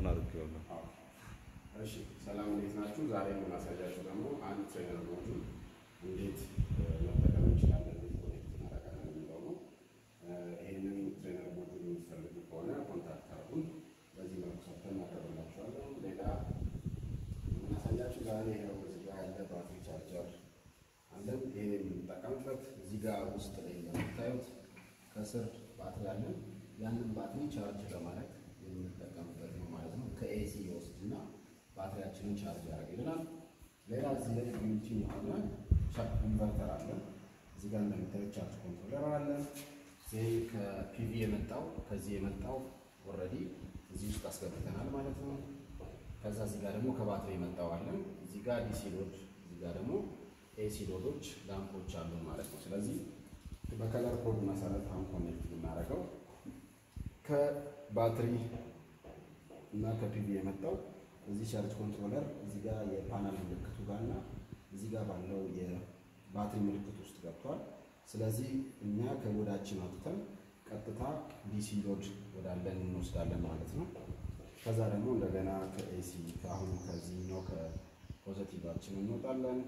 on አድርጌዋለሁ። እሺ ሰላም እንዴት ናችሁ? ዛሬ የምናሳያችሁ ደግሞ አንድ trainer module እንዴት መጠቀም እንችላለን፣ connect እናደርጋለን የሚለው ነው። ይህንን trainer module የምትፈልጉ ከሆነ contact አድርጉን። በዚህ መልኩ ሰርተን እናቀርብላችኋለን። ሌላ የምናሳያችሁ ዛሬ ይኸው እዚህ ጋር ያለ ባትሪ ቻርጀር አለን። ይሄ የምንጠቀምበት እዚህ ጋር ውስጥ ላይ እንደምታዩት ከስር ባትሪ አለን። ያንን ባትሪ ቻርጅ ለማድረግ የምንጠቀምበት ነው። ከ AC ይወስድና ባትሪያችንን ቻርጅ ያደርግልናል። ሌላ እዚህ ላይ unity የሆነ inverter አለ። እዚህ ጋር እንደምታዩት charge controller አለ። ይህ ከ PV የመጣው ከዚህ የመጣው already እዚህ ውስጥ አስገብተናል ማለት ነው። ከዛ እዚህ ጋር ደግሞ ከባትሪ የመጣው አለን። እዚህ ጋር DC load፣ እዚህ ጋር ደግሞ AC load ኦች lamp ኦች አሉን ማለት ነው። ስለዚህ በ color code መሰረት አሁን connect የምናደርገው ከባትሪ እና ከ PV የመጣው እዚህ charge controller እዚህ ጋር የፓናል ምልክቱ ጋር እና እዚህ ጋር ባለው የባትሪ ምልክት ውስጥ ገብቷል። ስለዚህ እኛ ከ load አችን አውጥተን ቀጥታ DC load ወዳለን እንወስዳለን ማለት ነው። ከዛ ደግሞ እንደገና ከ AC ከአሁኑ ከዚህኛው ከ positive አችን እንወጣለን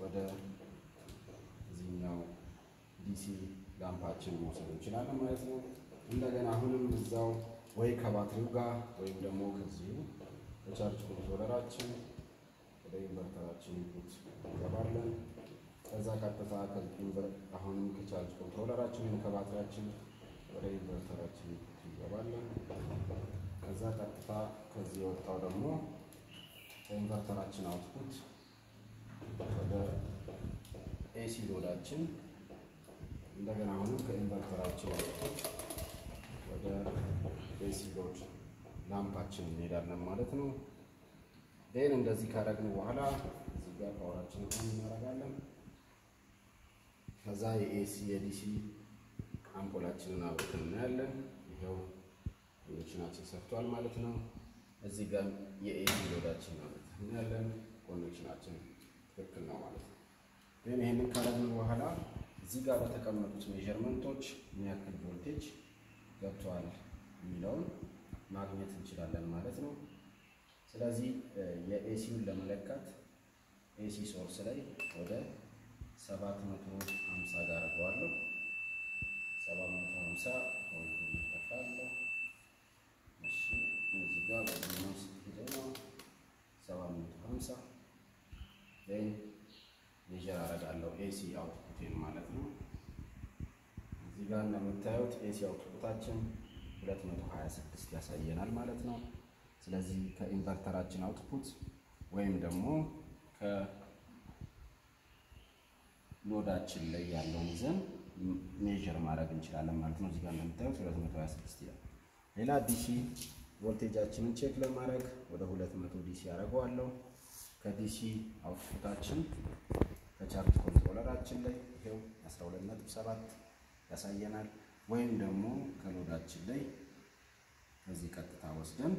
ወደ እዚህኛው DC lamp አችን መውሰድ እንችላለን ማለት ነው። እንደገና አሁንም እዛው ወይ ከባትሪው ጋር ወይም ደግሞ ከዚሁ ከ charge controller አችን ወደ inverter አችን input እንገባለን። ከዛ ቀጥታ አሁንም ከ charge controller አችን ወይም ከባትሪያችን ወደ inverter አችን input እንገባለን። ከዛ ቀጥታ ከዚህ የወጣው ደግሞ ከ inverter አችን output ወደ AC load አችን እንደገና አሁንም ከ inverter አችን output ወደ AC load lamp አችን እንሄዳለን ማለት ነው። ይህን እንደዚህ ካደረግን በኋላ እዚህ ጋር power አችን on እናደርጋለን። ከዛ የኤሲ የዲሲ አምፖላችንን አብርተን እናያለን። ይኸው connection አችን ሰርቷል ማለት ነው። እዚህ ጋር የ AC load አችን አብርተን እናያለን። connection አችን ትክክል ነው ማለት ነው። ግን ይህንን ካደረግን በኋላ እዚህ ጋር በተቀመጡት measurement ኦች ምን ያክል ቮልቴጅ ገብቷል የሚለውን ማግኘት እንችላለን ማለት ነው። ስለዚህ የ AC ውን ለመለካት AC source ላይ ወደ 750 ጋር አድርገዋለሁ። 750 volt ይጠፋለሁ። እሺ እዚህ ጋር ስትሄድ ነው 750 then measure አደርጋለሁ AC output ኤን ማለት ነው። እዚህ ጋር እንደምታዩት AC output አችን 226 ያሳየናል ማለት ነው። ስለዚህ ከ inverter አችን output ወይም ደግሞ ከ load አችን ላይ ያለውን ይዘን measure ማድረግ እንችላለን ማለት ነው። እዚህ ጋር እንደምታዩት 226 ይላል። ሌላ DC voltage አችንን check ለማድረግ ወደ 200 DC አደርገዋለሁ። ከ DC output አችን ከ charge controller አችን ላይ ይሄው 12.7 ያሳየናል። ወይም ደግሞ ከ load አችን ላይ ከዚህ ቀጥታ ወስደን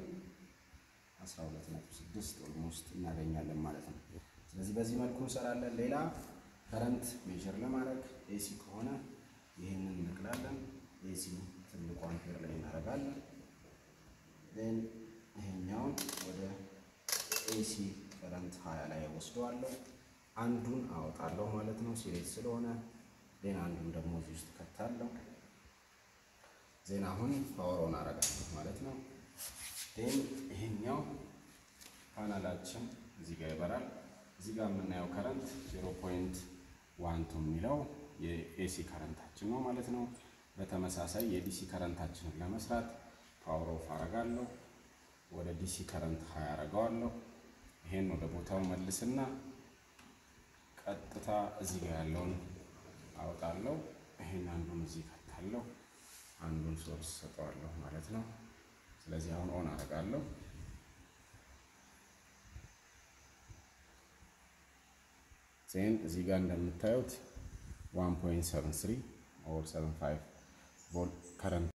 12.6 almost እናገኛለን ማለት ነው። ስለዚህ በዚህ መልኩ እንሰራለን። ሌላ current measure ለማድረግ AC ከሆነ ይህንን እንቅላለን። AC ትልቁ አምፔር ላይ እናደርጋለን። and ይሄኛውን ወደ AC current 20 ላይ ወስደዋለሁ። አንዱን አወጣለሁ ማለት ነው series ስለሆነ then አንዱን ደግሞ እዚህ ውስጥ then አሁን power on አረጋለሁ ማለት ነው። then ይሄኛው ፓናላችን እዚህ ጋር ይበራል። እዚህ ጋር የምናየው current zero point one two የሚለው የ AC current አችን ነው ማለት ነው። በተመሳሳይ የ DC current አችንን ለመስራት power off አረጋለሁ። ወደ DC current ሀያ አረገዋለሁ። ይሄን ወደ ቦታው መልስና ቀጥታ እዚህ ጋር ያለውን አወጣለሁ። ይሄን አንዱን እዚህ ከታለሁ፣ አንዱን source ሰጠዋለሁ ማለት ነው። ስለዚህ አሁን on አደርጋለሁ። then እዚህ ጋር እንደምታዩት 1.73 or 75 volt current